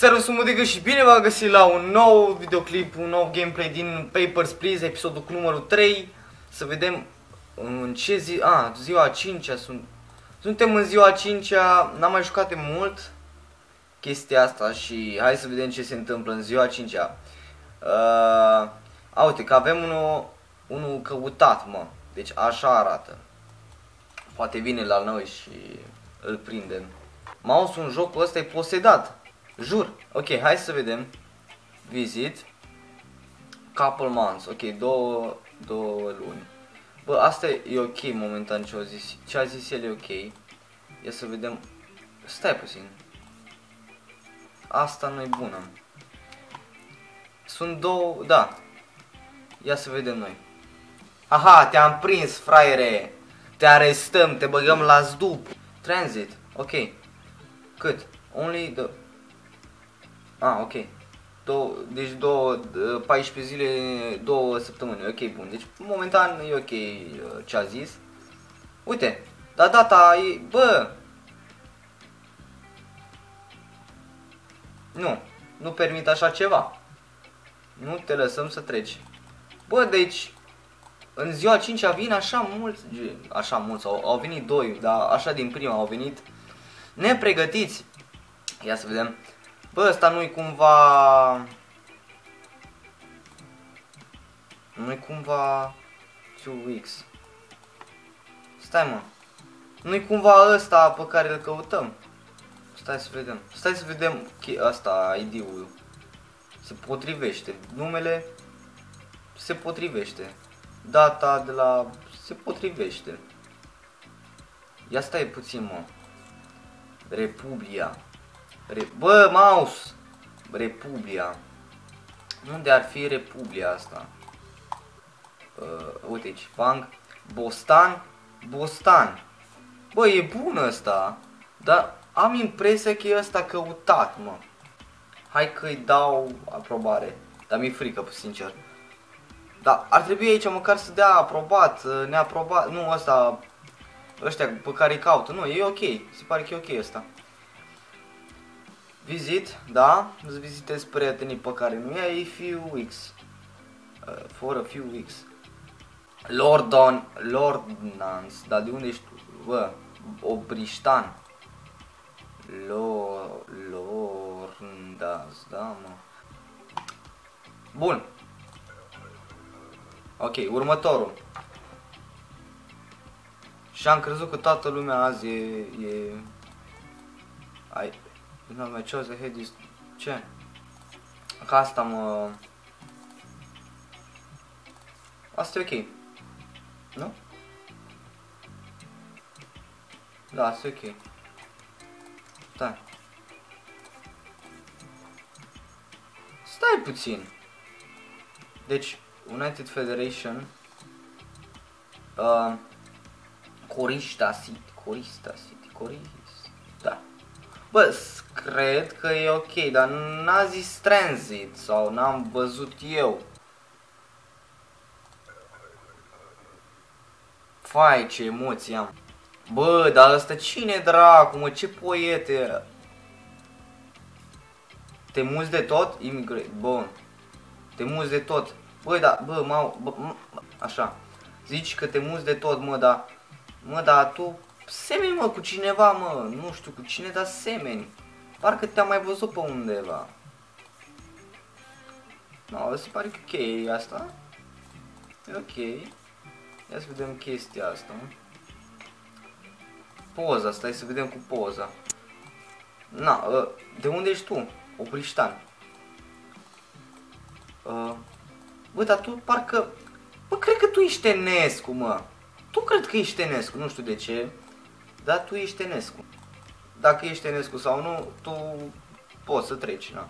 Servus Mudică și bine v-am găsit la un nou videoclip, un nou gameplay din Papers, Please, episodul cu numărul 3 Să vedem în ce zi, a, ziua a 5 -a, sunt, suntem în ziua a 5 -a, n-am mai jucat de mult chestia asta și hai să vedem ce se întâmplă în ziua a 5 -a. Uh, a, uite că avem unul, unul căutat, mă, deci așa arată. Poate vine la noi și îl prindem. Mouse un jocul ăsta e posedat Jur. Ok, hai să vedem. Visit. Couple months. Ok, două, două luni. Bă, asta e ok momentan ce a zis. Ce a zis el e ok. Ia să vedem. Stai puțin. Asta nu e bună. Sunt două, da. Ia să vedem noi. Aha, te-am prins, fraiere. Te arestăm, te băgăm la zdup. Transit. Ok. Cât? Only the Ah, ok. Două, deci două, 14 zile, două săptămâni, ok, bun. Deci momentan e ok uh, ce a zis. Uite, dar data e, bă, nu, nu permit așa ceva. Nu te lăsăm să treci. Bă, deci, în ziua 5 a vin așa mulți, așa mulți, au, au venit doi, dar așa din prima au venit nepregătiți. Ia să vedem. Bă, ăsta nu-i cumva... Nu-i cumva... 2 weeks. Stai mă. Nu-i cumva ăsta pe care îl căutăm. Stai să vedem. Stai să vedem asta, ID-ul. Se potrivește. Numele se potrivește. Data de la... se potrivește. Ia stai puțin, mă. Republia. Re Bă, mouse! Republia. Unde ar fi Republia asta? Uh, uite aici, Bang. Bostan. Bostan. Bă, e bun ăsta. Dar am impresia că e ăsta căutat, mă. Hai că îi dau aprobare. Dar mi-e frică, sincer. Dar ar trebui aici măcar să dea aprobat, uh, neaprobat. Nu, ăsta, ăștia pe care îi caută. Nu, e ok. Se pare că e ok ăsta. Visit, da, îți vizitez prietenii pe care nu ai few weeks. Uh, for a few weeks. Lordon, Lordnance, dar de unde ești? Bă, Obriștan. Lo, Lorndas, da, mă. Bun. Ok, următorul. Și am crezut că toată lumea azi e... e... Ai, nu mai ce de Hedis. Ce? Ca asta mă... Asta e ok. Nu? Da, asta e ok. Stai. Stai puțin. Deci, United Federation uh, Corista City, Corista City, Corista Bă, cred că e ok, dar n-a zis transit sau n-am văzut eu. Fai, ce emoții am. Bă, dar ăsta cine dracu, mă, ce poete. Te muzi de tot? Immigrate, bun. Te muzi de tot. Bă, da, bă, mă, bă, așa. Zici că te muzi de tot, mă, dar, mă, dar tu semeni mă cu cineva mă, nu știu cu cine, dar semeni. Parcă te-am mai văzut pe undeva. No, se pare că ok e asta. E ok. Ia să vedem chestia asta. Poza, stai să vedem cu poza. Na, ă, de unde ești tu? Opriștan. Uh, bă, dar tu parcă... Bă, cred că tu ești Enescu, mă. Tu cred că ești Enescu, nu știu de ce. Dar tu ești Enescu. Dacă ești Enescu sau nu, tu poți să treci, na.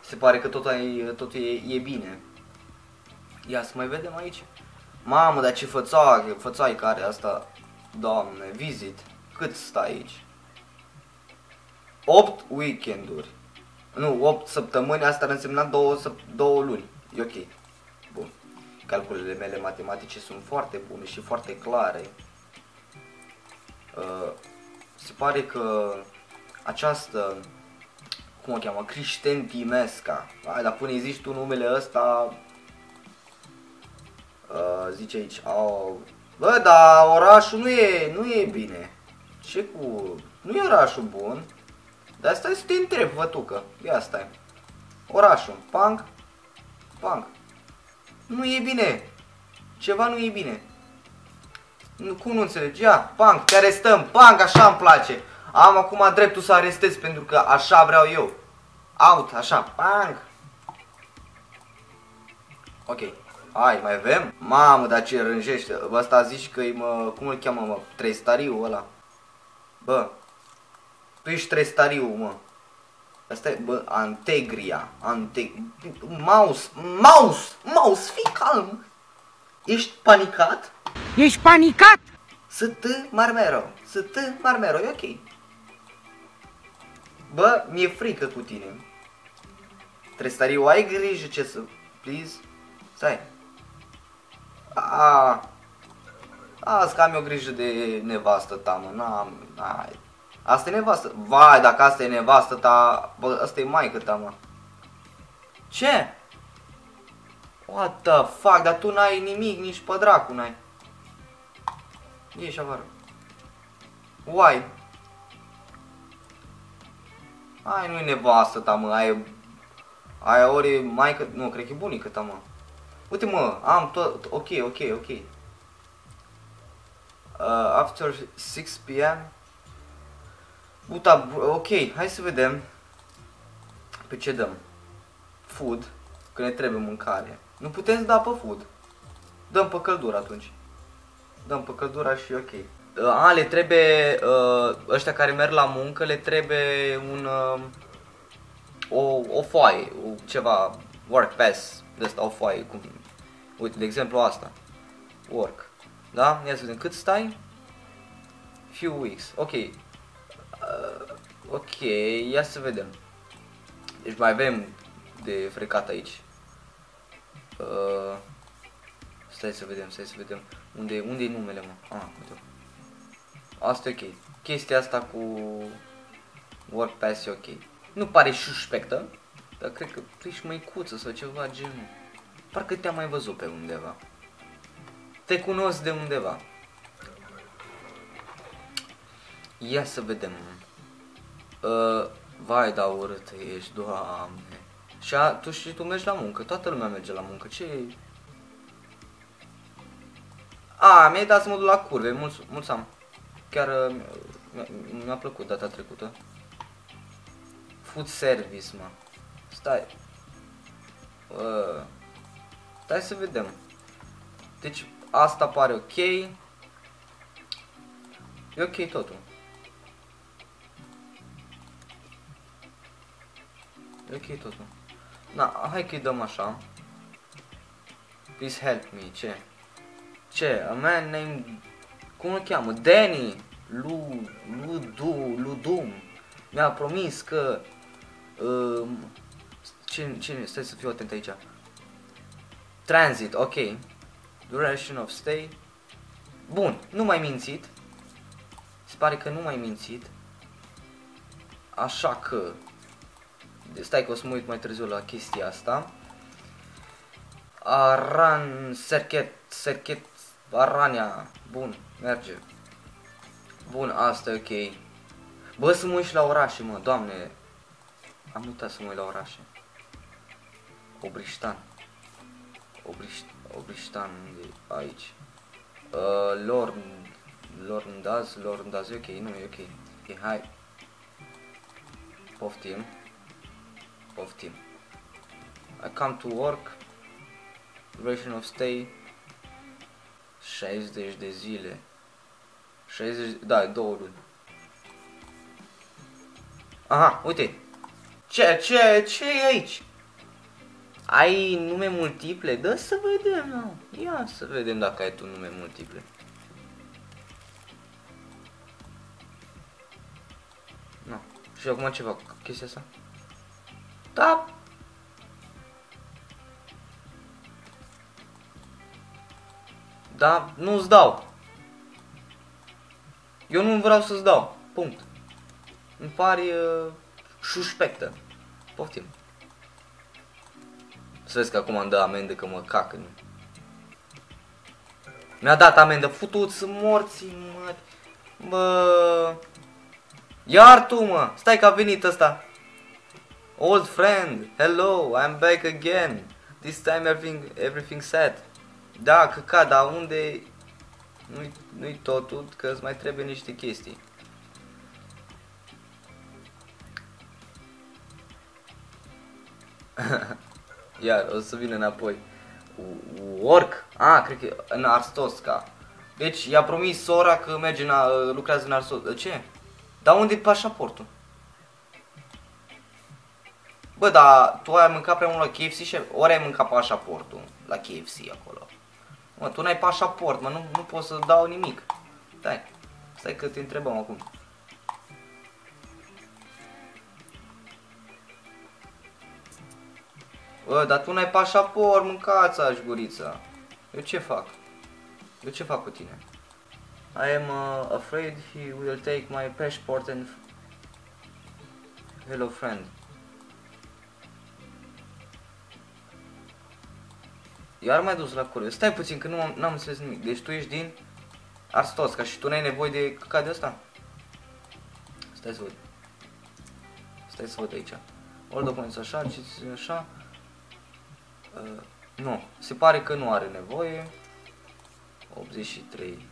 Se pare că tot ai, totul e, e bine. Ia să mai vedem aici. Mamă, dar ce fățoaie, fățoai care asta. Doamne, visit. Cât stai aici? 8 weekenduri. Nu, 8 săptămâni, asta ar însemna 2, 2 luni. E ok. Bun. Calculele mele matematice sunt foarte bune și foarte clare. Uh, se pare că această, cum o cheamă? Crișten Timesca. Hai, dar până zici tu numele ăsta... Uh, zice aici, au... Bă, dar orașul nu e, nu e bine. Ce cu... Nu e orașul bun. Dar stai să te întreb, vătucă. Ia stai. Orașul. Pang. Pang. Nu e bine. Ceva nu e bine. Nu, cum nu înțelegi? Ia, pang, te arestăm. Pang, așa îmi place. Am acum dreptul să arestez pentru că așa vreau eu. Out, așa, pang. Ok. Hai, mai avem? Mamă, dar ce rânjește. Bă, ăsta zici că e, mă, cum îl cheamă, mă, Trestariu ăla. Bă, tu ești Trestariu, mă. Asta e, bă, Antegria, Ante... Mouse, Mouse, Mouse, fii calm. Ești panicat? Ești panicat? Să marmero, să marmero, e ok. Bă, mi-e frică cu tine. Trestariu, ai grijă ce să... Please? Stai. A, Azi că am eu grijă de nevastă ta, mă, n-am, n-ai. Asta e nevastă. Vai, dacă asta e nevastă ta, bă, asta e maică ta, mă. Ce? What the fuck, dar tu n-ai nimic, nici pe dracu n-ai. Ieși afară. Why? Ai, nu-i nevastă ta, mă, ai... Aia ori e maică, nu, cred că e bunică ta, mă. Uite, mă, am tot, ok, ok, ok. Uh, after 6 p.m. Uita, ok, hai să vedem pe ce dăm. Food, că ne trebuie mâncare. Nu putem să da pe food. Dăm pe căldură atunci. Dăm pe căldura și ok. A, le trebuie, uh, ăștia care merg la muncă, le trebuie un, uh, o, o foaie, o, ceva, work pass, de asta, o foaie, cum, uite, de exemplu asta, work, da? Ia să vedem, cât stai? Few weeks, ok, uh, ok, ia să vedem, deci mai avem de frecat aici, uh, stai să vedem, stai să vedem, unde, unde e numele, mă, ah, uite Asta e ok. Chestia asta cu Work Pass e ok. Nu pare suspectă, dar cred că tu ești măicuță sau ceva genul. Parcă te-am mai văzut pe undeva. Te cunosc de undeva. Ia să vedem. Uh, vai, da urâtă ești, doamne. Și a, tu și tu mergi la muncă, toată lumea merge la muncă, ce A, mi-ai dat să mă duc la curve, mulțumim. mulțumim. Chiar uh, mi-a plăcut data trecută. Food service, mă. Stai. Uh, stai să vedem. Deci asta pare ok. E ok totul. E ok totul. Na, hai că-i dăm așa. Please help me, ce? Ce? A man named cum îl cheamă? Danny Lu, Ludu, Ludum. Mi-a promis că uh, ce, ce, stai să fiu atent aici. Transit, ok. Duration of stay. Bun, nu mai mințit. Se pare că nu mai mințit. Așa că Stai că o să mă uit mai târziu la chestia asta. Aran Serchet Serchet Arania Bun Merge. Bun, asta e ok. Bă, să mă uit la orașe, mă, doamne. Am uitat să mă uit la orașe. Obriștan. Obriș Obriștan, unde aici. Uh, Lorn, Lorndaz, Lorndaz, e ok, nu e ok. Ok, hai. Poftim. Poftim. I come to work. Duration of stay. 60 de zile. 60, da, două luni. Aha, uite. Ce, ce, ce e aici? Ai nume multiple? Dă să vedem, nu. Ia să vedem dacă ai tu nume multiple. Nu. Și acum ce fac? Chestia asta? Da. Da, nu-ți dau. Eu nu vreau să-ți dau. Punct. Îmi pare uh, suspectă. Poftim. Să vezi că acum îmi dă amendă că mă cac în... Mi-a dat amendă, futut, sunt morți, mă. Bă... Iar tu, mă! Stai că a venit ăsta. Old friend, hello, I'm back again. This time everything, everything set. Da, căcat, dar unde... Nu-i, nu-i totul, că îți mai trebuie niște chestii. Iar, o să vin înapoi. Work? Ah, cred că în Arstosca. Deci i-a promis sora că merge în, lucrează în Arstosca. Ce? Dar unde e pașaportul? Bă, dar tu ai mâncat prea mult la KFC și ori ai mâncat pașaportul la KFC acolo. Mă, tu n-ai pașaport, mă, nu, nu pot să dau nimic. Stai, stai că te întrebăm acum. Bă, dar tu n-ai pașaport, mâncați aș gurița. Eu ce fac? Eu ce fac cu tine? I am uh, afraid he will take my passport and... Hello friend. Iar mai dus la curve. Stai puțin că nu am, n-am înțeles nimic. Deci tu ești din Arstosca și tu n-ai nevoie de căcat de asta? Stai să văd. Stai să văd aici. All documents așa, ce așa. Uh, nu, se pare că nu are nevoie. 83.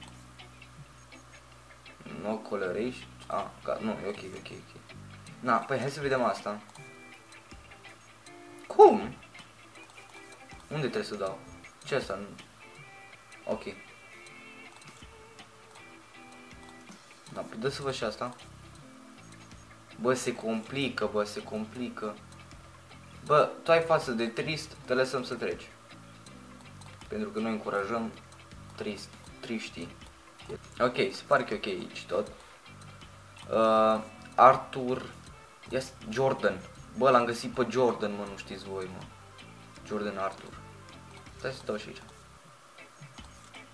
No coloration. Ah, ga, nu, e ok, ok, ok. Na, păi hai să vedem asta. Cum? Unde trebuie să dau? Ce asta? Nu. Ok. Da, puteți să văd și asta. Bă, se complică, bă, se complică. Bă, tu ai față de trist, te lăsăm să treci. Pentru că noi încurajăm trist, triștii. Ok, se pare că e ok aici tot. Uh, Arthur, yes, Jordan. Bă, l-am găsit pe Jordan, mă, nu știți voi, mă. Jordan Arthur. Stai să dau și aici.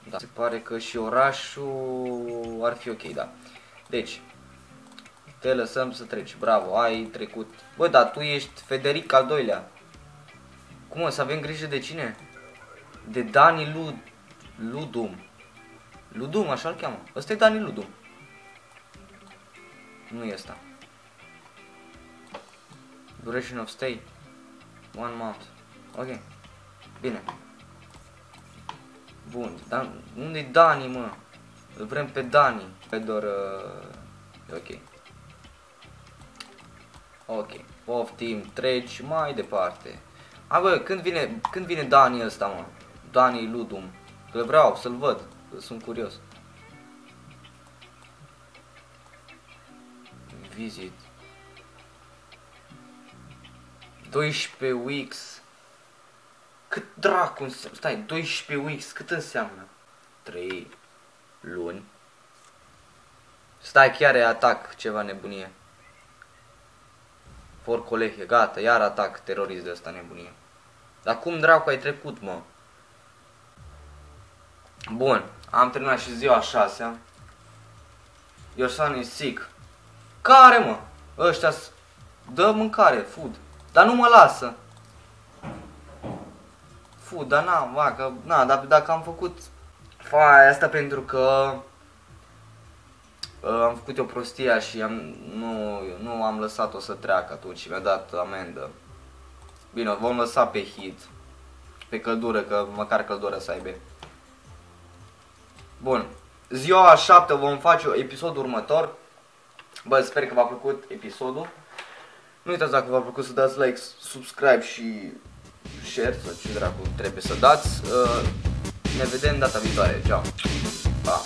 Da, se pare că și orașul ar fi ok, da. Deci, te lăsăm să treci. Bravo, ai trecut. Bă, dar tu ești Federic al doilea. Cum o să avem grijă de cine? De Dani Lud Ludum. Ludum, așa-l cheamă. Ăsta e Dani Ludum. Nu e ăsta. Duration of stay. One month. Ok. Bine. Bun, dar unde e Dani, mă? Îl vrem pe Dani. Pe doar... Uh... Ok. Ok. Poftim, treci mai departe. A, bă, când vine, când vine Dani ăsta, mă? Dani Ludum. Îl vreau să-l văd. Sunt curios. Visit. 12 weeks. Cât dracu înseamnă? Stai, 12 weeks, cât înseamnă? 3 luni. Stai, chiar e atac, ceva nebunie. For colehe, gata, iar atac terorist de asta nebunie. Dar cum dracu ai trecut, mă? Bun, am terminat și ziua 6 Your son is sick. Care, mă? Ăștia dă mâncare, food. Dar nu mă lasă. Food, dar n-am, va, că, na, dar dacă am făcut faia asta pentru că uh, am făcut o prostia și am, nu, nu am lăsat-o să treacă atunci și mi-a dat amendă. Bine, vom lăsa pe hit, pe căldură, că măcar căldură să aibă. Bun. Ziua a 7 vom face episodul următor. Bă, sper că v-a plăcut episodul. Nu uitați dacă v-a plăcut să dați like, subscribe și share sau ce dracu trebuie să dați. Uh, ne vedem data viitoare. Ciao. Pa.